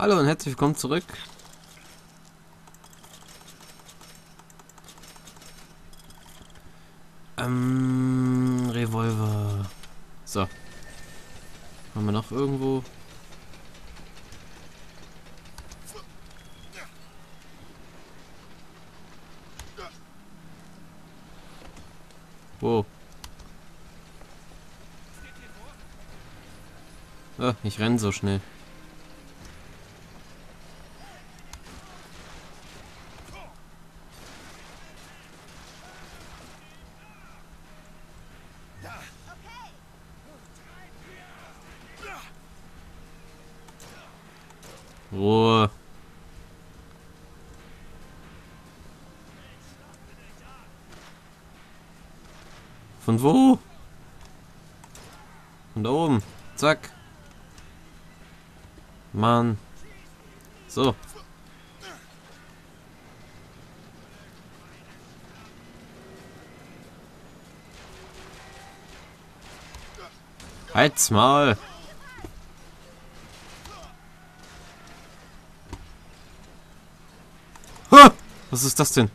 Hallo und herzlich willkommen zurück. Ähm, Revolver. So. Haben wir noch irgendwo? Wo? Oh, ich renn so schnell. Ruhe. Von wo? Von da oben. Zack. Mann. So. Halt's mal. Ha! Was ist das denn?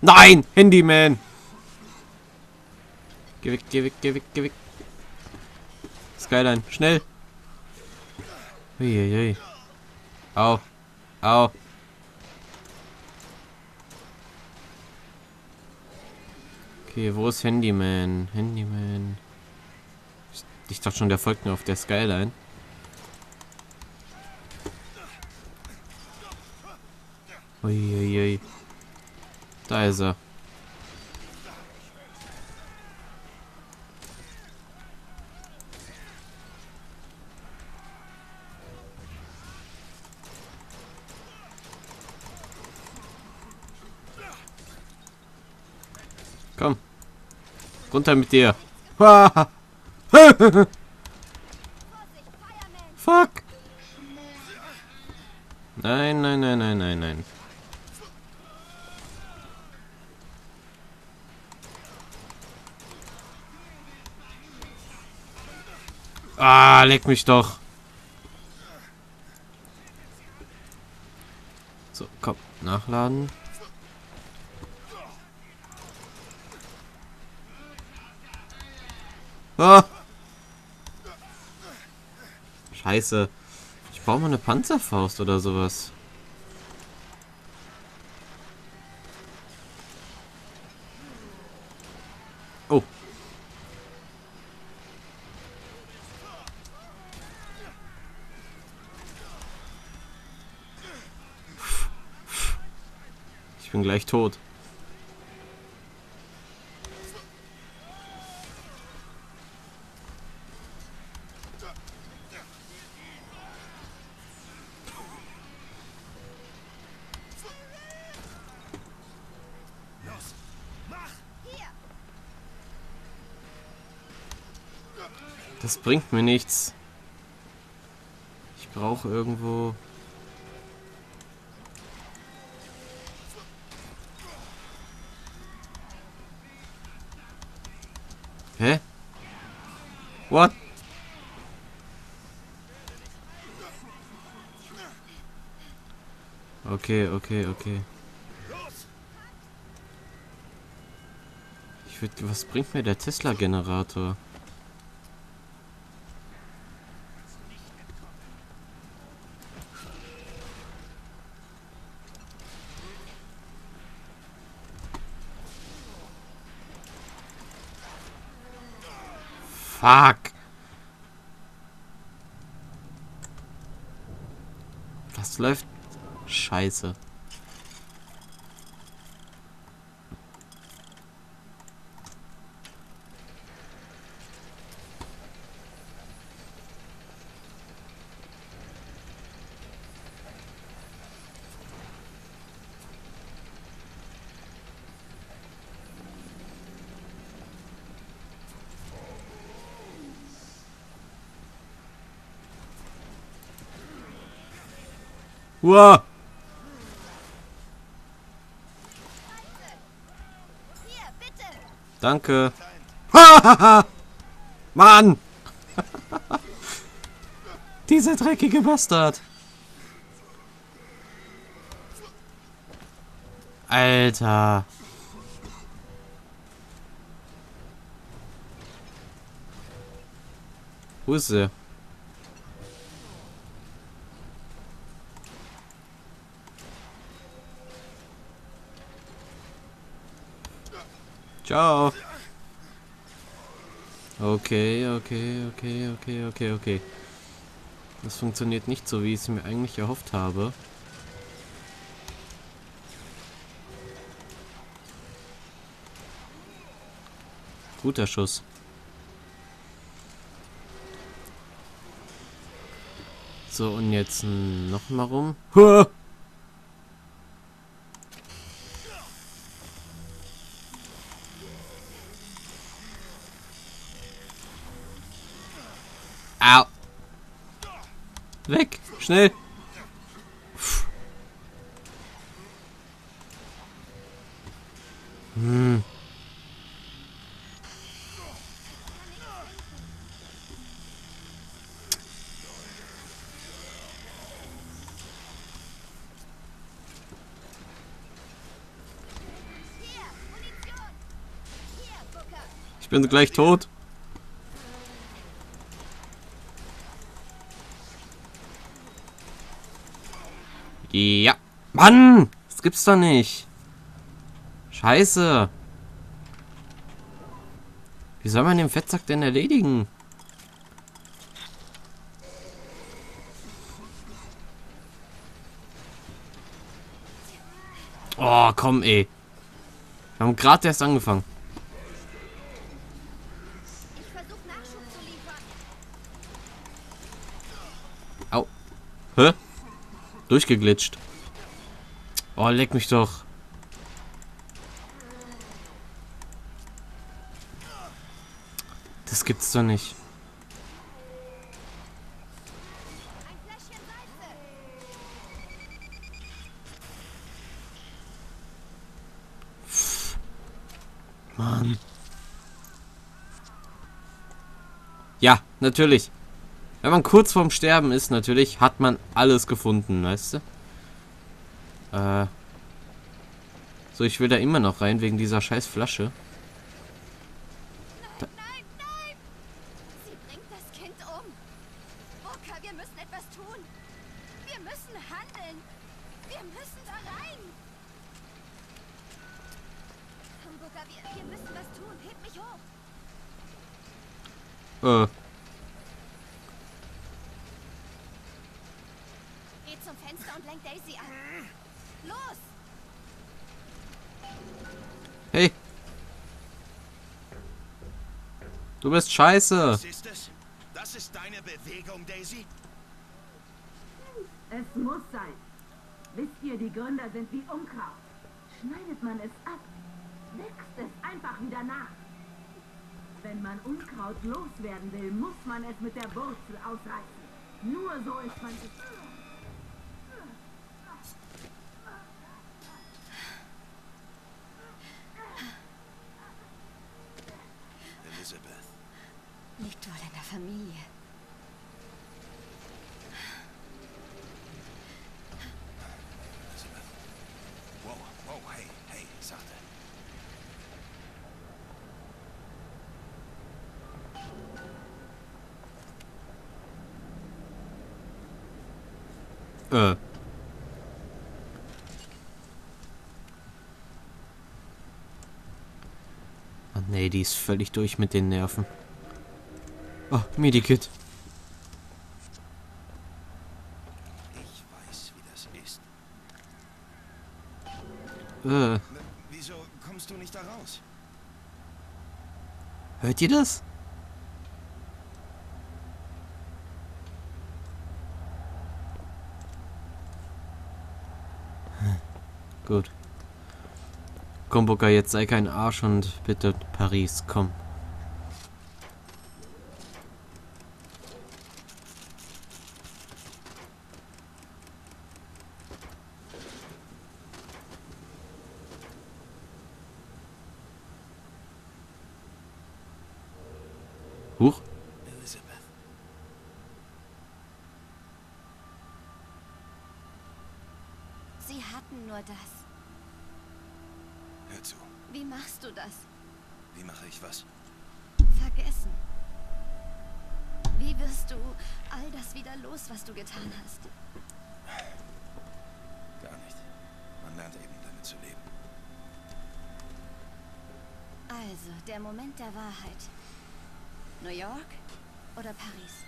Nein! Handyman! Geh weg, geh weg, geh weg, geh weg. Skyline, schnell! Uiuiui. Au. Au. Okay, wo ist Handyman? Handyman. Ich, dachte schon, der folgt mir auf der Skyline. Uiuiui. Da ist er. Komm. Runter mit dir. Fuck. Nein, nein, nein, nein, nein, nein. Leck mich doch. So, komm, nachladen. Ah. Scheiße. Ich brauche mal eine Panzerfaust oder sowas. Bin gleich tot. Das bringt mir nichts. Ich brauche irgendwo... Okay, okay, okay. Ich würde... Was bringt mir der Tesla-Generator? Fuck. Das läuft scheiße. Uah. Danke. Mann! Dieser dreckige Bastard. Alter. Wo ist sie? Ciao. Okay, okay, okay, okay, okay, okay. Das funktioniert nicht so, wie ich es mir eigentlich erhofft habe. Guter Schuss. So, und jetzt noch mal rum. Huh! Weg. Schnell. Hm. Hier, Booker. Ich bin gleich tot. Ja. Mann! Das gibt's doch nicht. Scheiße. Wie soll man den Fettsack denn erledigen? Oh, komm, ey. Wir haben gerade erst angefangen. Ich versuche Nachschub zu liefern. Au. Hä? Durchgeglitscht. Oh, leck mich doch. Das gibt's doch nicht. Mann. Ja, natürlich. Wenn man kurz vorm Sterben ist, natürlich, hat man alles gefunden, weißt du? Äh. So, ich will da immer noch rein, wegen dieser scheiß Flasche. Nein, nein, nein! Sie bringt das Kind um. Booker, wir müssen etwas tun. Wir müssen handeln. Wir müssen da rein. Komm, Booker, wir, wir müssen was tun. Heb mich hoch. Äh. Zum Fenster und lenk Daisy an. Los! Hey. Du bist scheiße. Was ist es? Das ist deine Bewegung, Daisy? Es muss sein. Wisst ihr, die Gründer sind wie Unkraut. Schneidet man es ab, wächst es einfach wieder nach. Wenn man Unkraut loswerden will, muss man es mit der Wurzel ausreißen. Nur so ist man sich... Elizabeth. Nicht wohl in der Familie. Elizabeth. Wow, wow, hey, hey, sachte. Äh. Ah, nee, die ist völlig durch mit den Nerven. Oh, Medikit. Ich weiß, wie das ist. Äh, Wieso kommst du nicht da raus? hört ihr das? Gut. Komm, Booker, jetzt sei kein Arsch und bitte Paris, komm. Huch. Nur das. zu. Wie machst du das? Wie mache ich was? Vergessen. Wie wirst du all das wieder los, was du getan hast? Gar nicht. Man lernt eben damit zu leben. Also, der Moment der Wahrheit. New York oder Paris?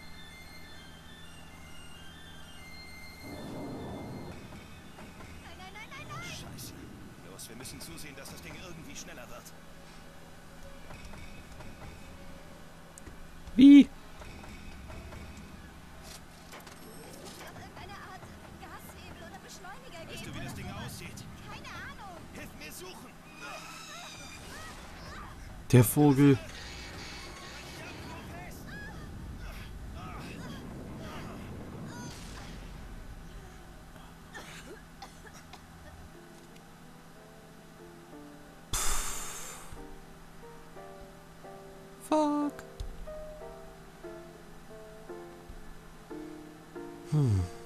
Beschleuniger Weißt geben. du, wie das Ding sowas. aussieht? Keine Ahnung. Hilf mir suchen! Der Vogel. Fuck. Das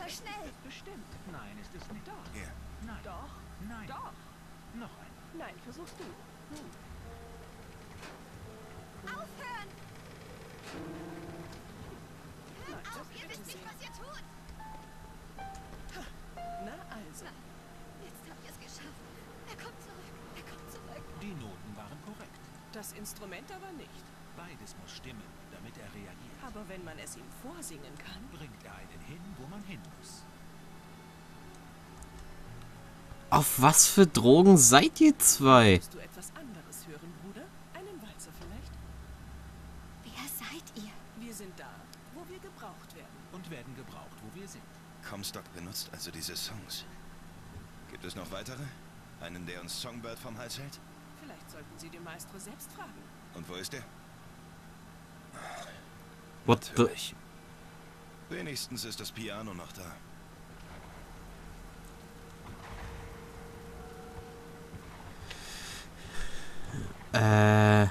Booker, schnell. Bestimmt. Nein, ist es nicht. Doch. Hier. Nein. Doch. Nein. Doch. Noch ein. Nein, versuchst du. Aufhören! Hört Nein, auf, ihr wisst nicht, was ihr tut. Na also. Jetzt habt ihr es geschafft. Er kommt zurück. Er kommt zurück. Die Noten waren korrekt. Das Instrument aber nicht. Beides muss stimmen, damit er reagiert. Aber wenn man es ihm vorsingen kann. Bringt er einen hin, wo man hin muss. Auf was für Drogen seid ihr zwei? Willst du etwas anderes hören, Bruder? Einen Walzer vielleicht? Wer seid ihr? Wir sind da, wo wir gebraucht werden. Und werden gebraucht, wo wir sind. Comstock benutzt also diese Songs. Gibt es noch weitere? Einen, der uns Songbird vom Hals hält? Vielleicht sollten Sie den Maestro selbst fragen. Und wo ist er? What the... Natürlich. Wenigstens ist das Piano noch da. Äh...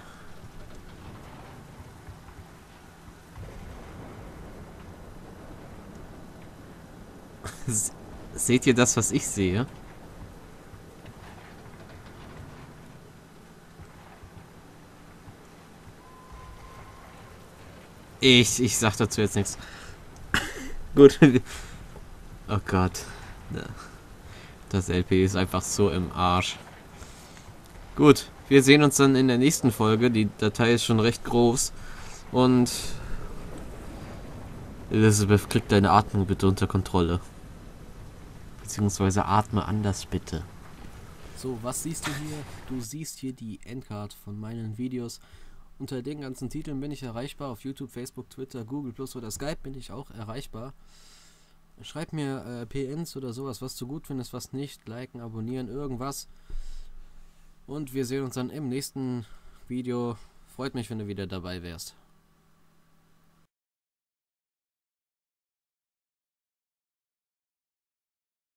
Seht ihr das, was ich sehe? Ich, ich sag dazu jetzt nichts. Gut. Oh Gott. Das LP ist einfach so im Arsch. Gut, wir sehen uns dann in der nächsten Folge. Die Datei ist schon recht groß. Und Elizabeth kriegt deine Atmung bitte unter Kontrolle. Beziehungsweise atme anders bitte. So, was siehst du hier? Du siehst hier die Endcard von meinen Videos. Unter den ganzen Titeln bin ich erreichbar. Auf YouTube, Facebook, Twitter, Google Plus oder Skype bin ich auch erreichbar. Schreib mir äh, PNs oder sowas, was du gut findest, was nicht. Liken, abonnieren, irgendwas. Und wir sehen uns dann im nächsten Video. Freut mich, wenn du wieder dabei wärst.